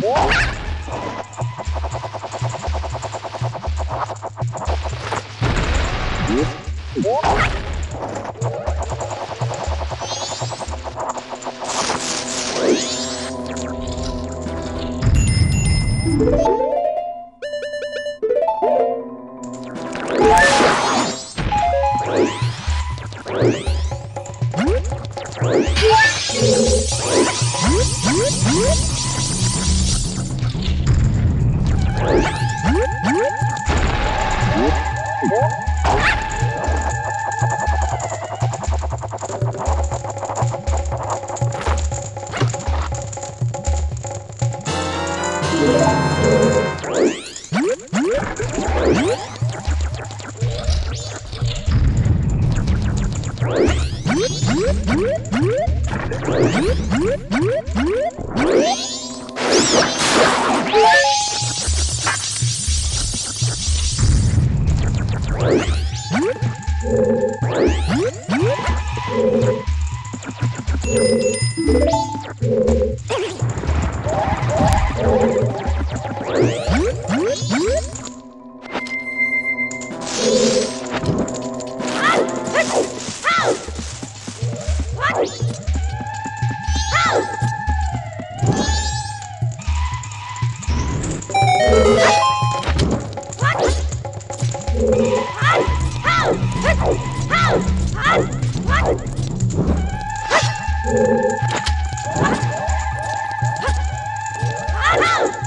What? What? Ah!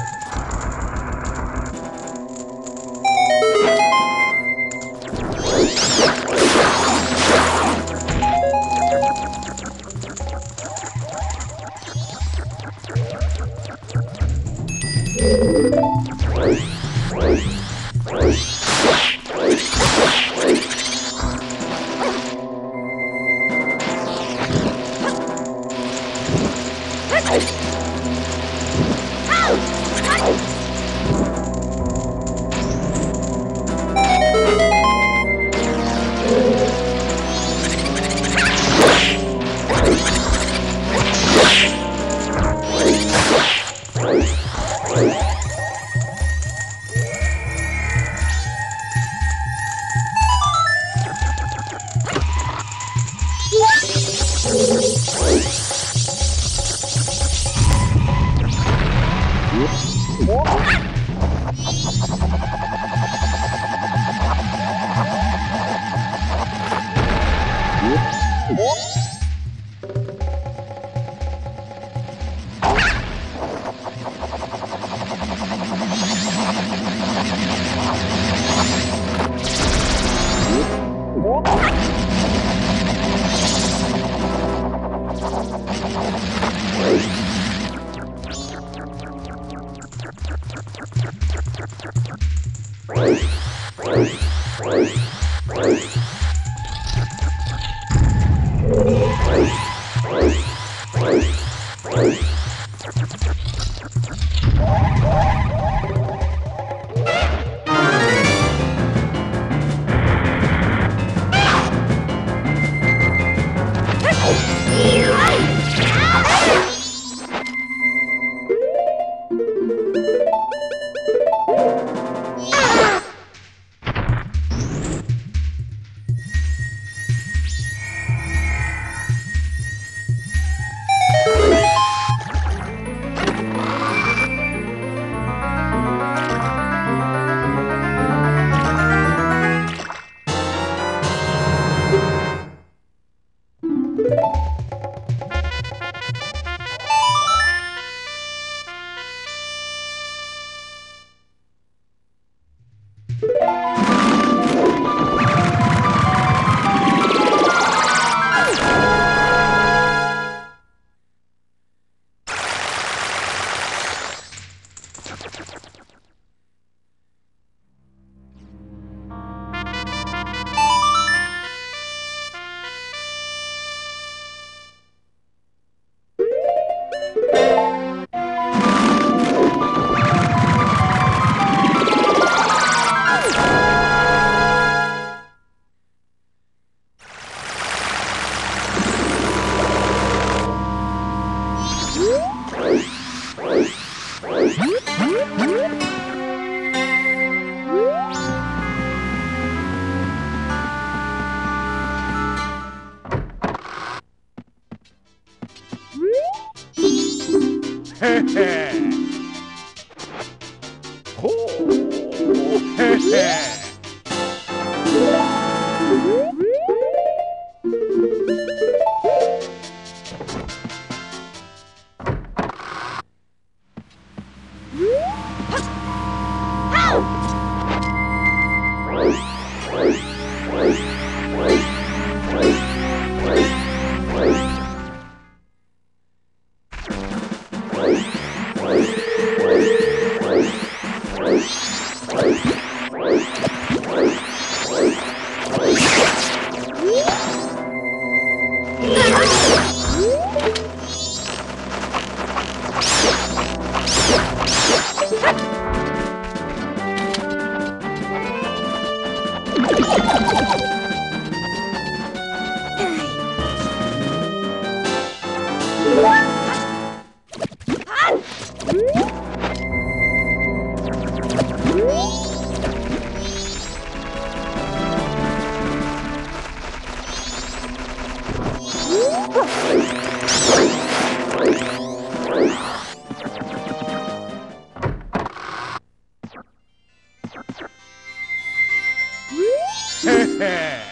Yeah.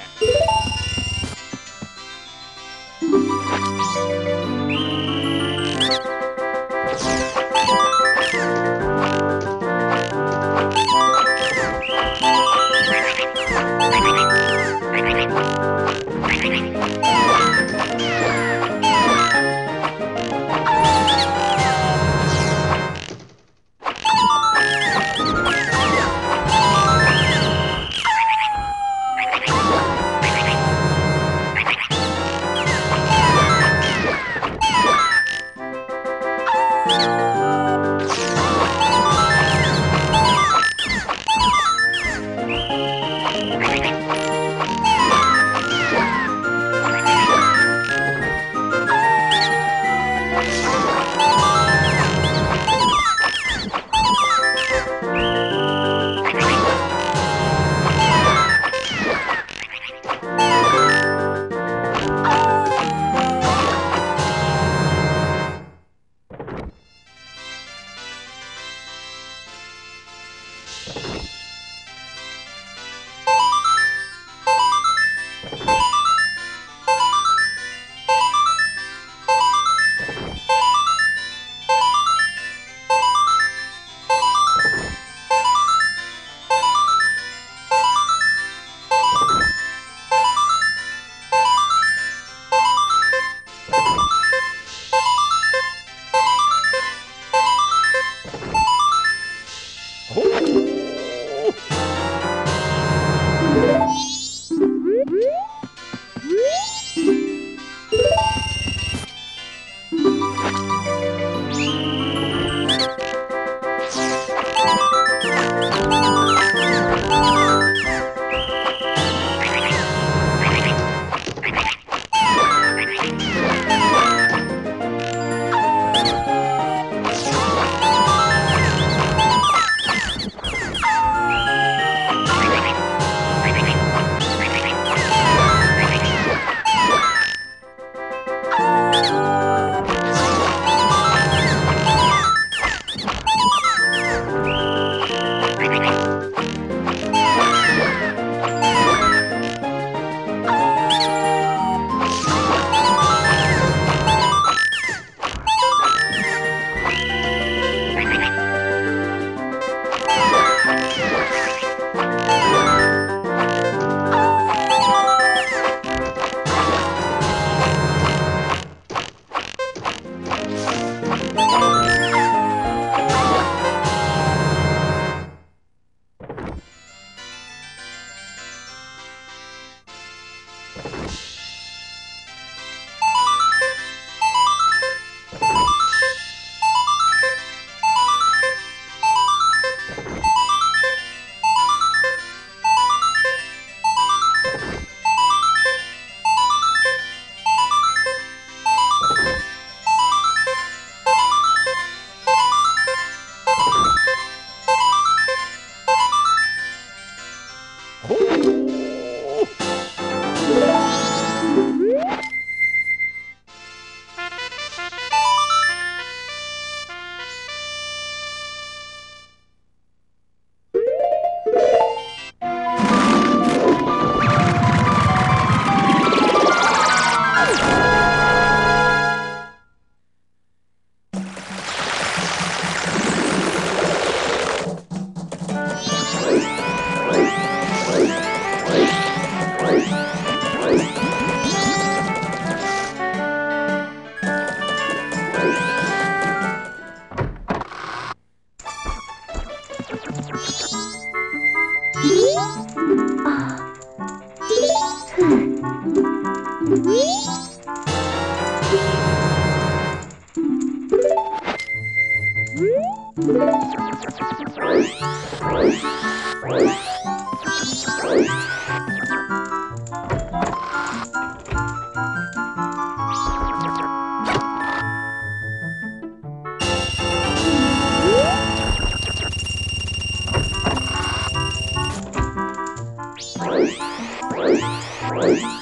Bye.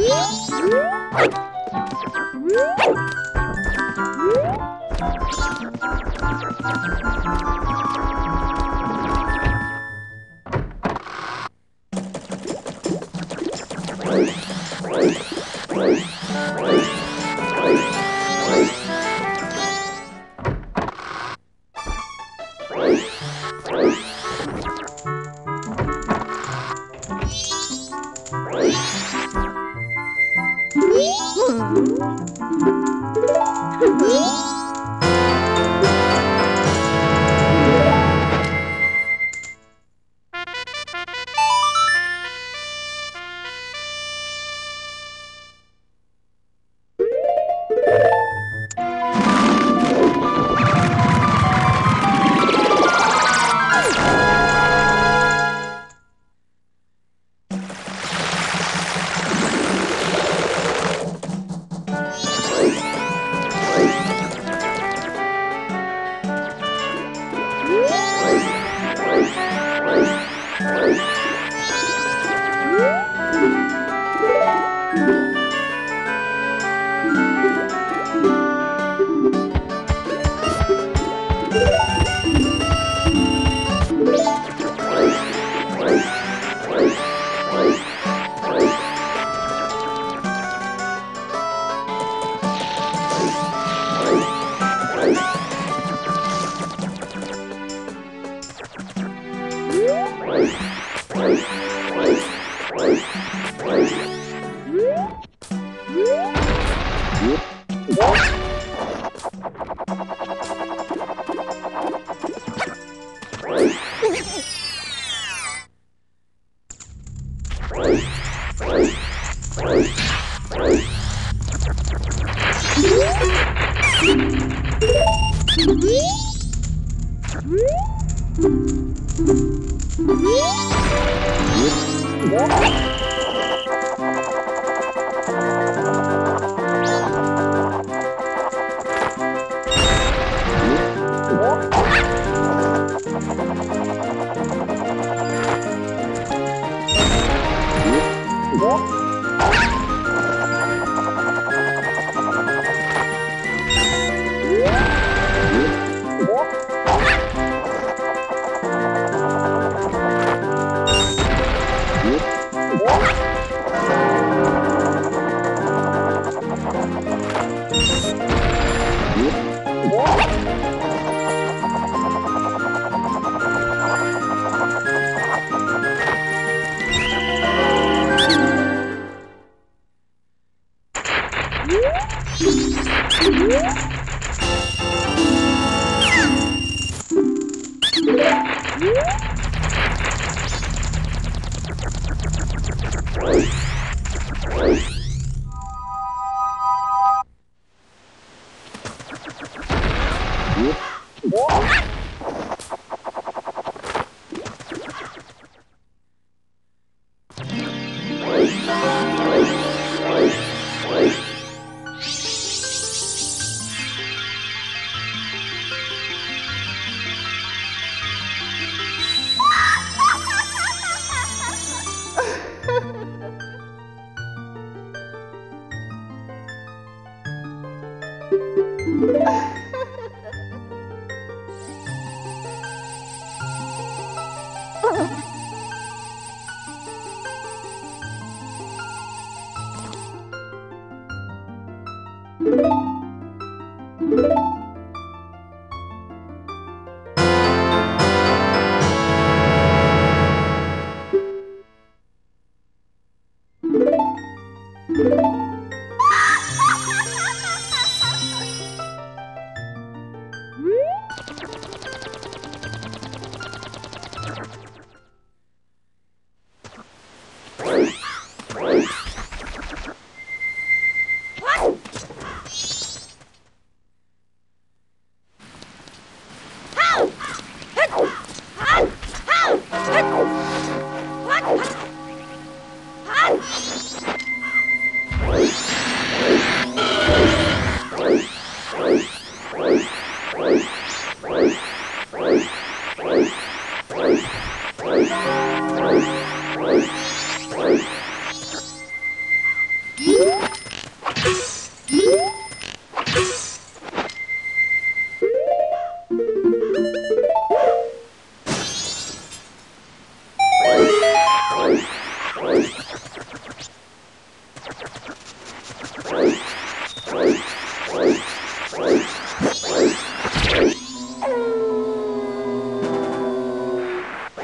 you Woo! Yeah. Uhum.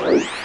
Thank.